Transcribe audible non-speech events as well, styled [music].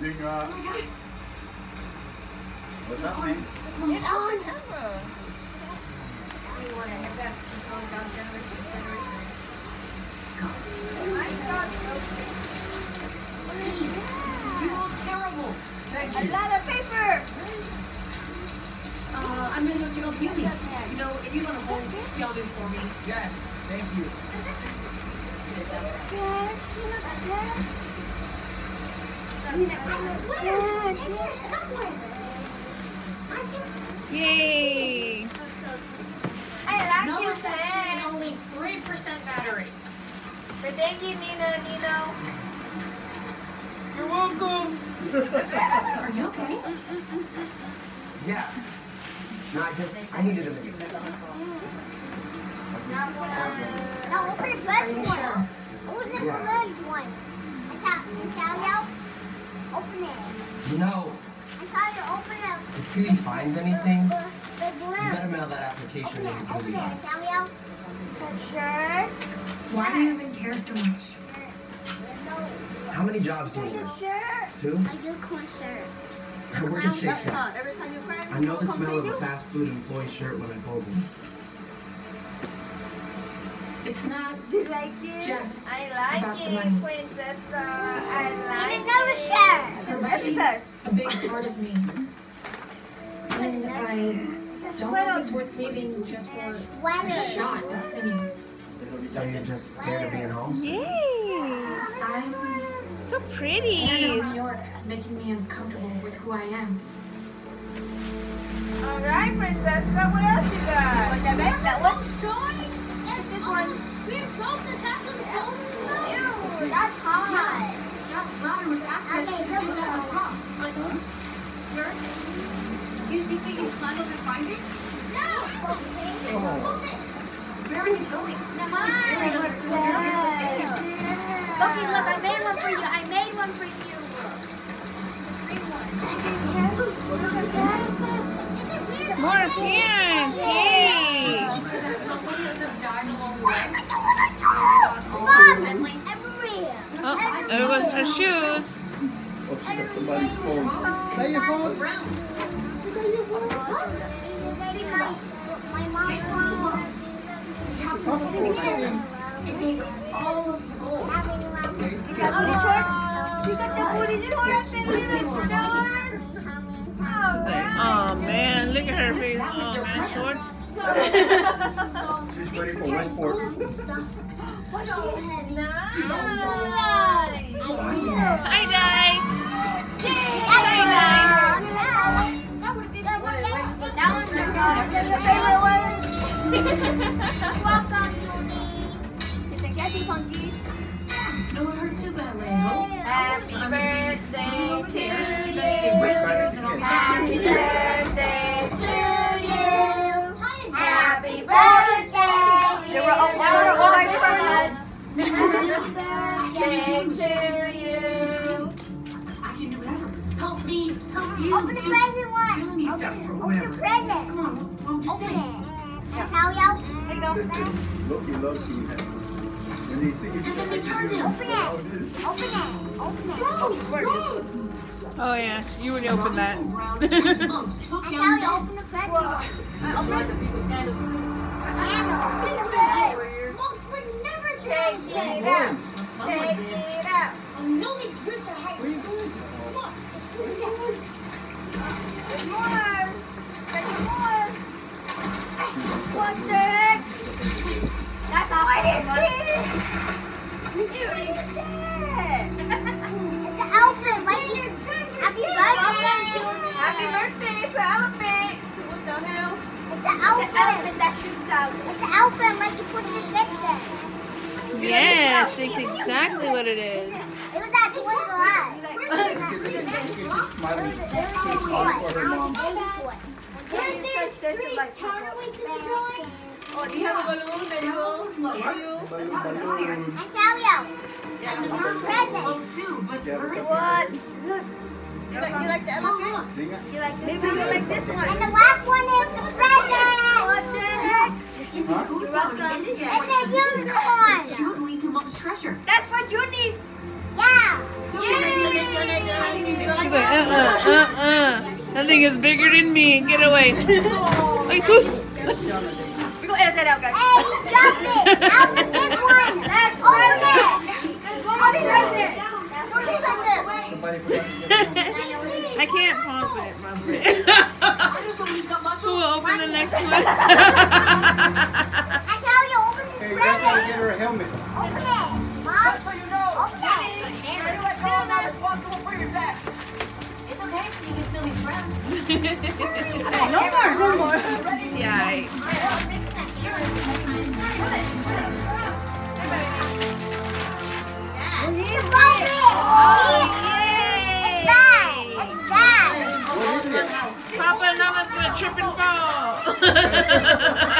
Hindi nga. What's up, man? Get out the camera. You look terrible. A lot of paper. Uh, I'm gonna go check on Peely. You know, if you want to hold Sheldon for me. Yes, thank you. Cats, look at cats. Yay! I like you, and only 3% battery. But thank you, Nina, Nino. You're welcome. Are you okay? Yeah. No, I just, I needed a minute. Now open the first one. Open the Yeah. one. Natalia, Natalia, open it. You know, Natalia, open it. if Peely finds anything, The you better mail that application Open to it, open it, Natalia. The shirts. Why do you even care so much? How many jobs do you Take need? the shirt. Two? A unicorn shirt. Where did Shake Shack? Huh, Every time you cry, I know the smell of a fast food employee shirt when I fold them. It's not You like it? Just I like the it, money. Princess. Uh, I like And another it. shirt. What it says? a big part of me. And I The don't know if it's worth leaving just for a Sweaters. shot at singing. So you're just scared of being home? Yay! I'm So pretty. scared of New York making me uncomfortable with who I am. All right, Princess. So what else you got? Like that, back- that one? Take this one. Ew, that's hot. That ladder was access to the building at the top. Like, where? Do you think we can climb up and find it? No. Oh. Where are you going? Look, look, I made one for you. I made one for you. Green one. Look at that. More pants. Yay! Mom, everywhere. Oh, there goes her shoes. Oh, she got somebody's phone. Hey, your phone? My mom's phone. All of the gold. You got booty shorts? You got the booty shorts and little shorts? All Like, right. oh man, look at her face. Oh man, shorts. She's ready for Westport. Nice. Tie dye. That one's That's your favorite one? Welcome, Julie. It's a catty funky. No one hurt too badly, I. Happy birthday Birthday to you. I can do whatever. Help me. Help you. Open the Do- present one. Give me Open something it. or Open the whatever. present. Come on, what, what would you Open say? it. Natalia, There you go. Loki loves seeing that. When they sing it, And then they turned it. open it. Open it. Open it. Oh, she's wearing this one. Oh yeah, you already opened that. Robinson Brown and his bugs took down Natalia, that. open the present Well, one. open it. It out. Take it out. I know it's good to hide food. Come on, let's put it down. There's more. There's more. What the heck? That's all What it is this? What is that? It's an elephant. Like. Happy birthday, Happy birthday. It's an elephant. What the hell? It's an elephant. that shoots out. It's an elephant like you put your ships in. Yes, that's exactly what it is. It was that twinkle eye. smiling. It was She's a calling for her toy. mom. Baby toy. Weren't there three counterweights in the drawing? Oh, do you have a balloon? There you go. For you. Balloon, balloon. Natalia, And the third Present. low too, but Yeah, where is it? What? Look. You like, you like the elephant? look. Ding it. You like Maybe you like this one. and the last one is the present. What the heck? It's a food down in India. It's a unicorn. It should lead to Monk's treasure. That's for Junie's. Yeah. Don't you ready to make your next uh, uh. That thing is bigger than me. Get away. [laughs] Ay, sus. We gonna edit that out, guys. Hey, drop it. That was a big one. There's open it. Only like this. Only like this. Somebody forgot to get a. I can't pause it, my friend. [laughs] I know somebody's got muscle. We'll open the next one. [laughs] I tell you, open Hey, it. you guys gotta get her a helmet. Open it. Mom, so you know. open it. I'm not responsible for your tax. It's okay. You can still be friends. No more. No more. Yeah. You got it. It's bad. It's bad. What is it? Papa and Mama's gonna trip and fall. [laughs] [laughs]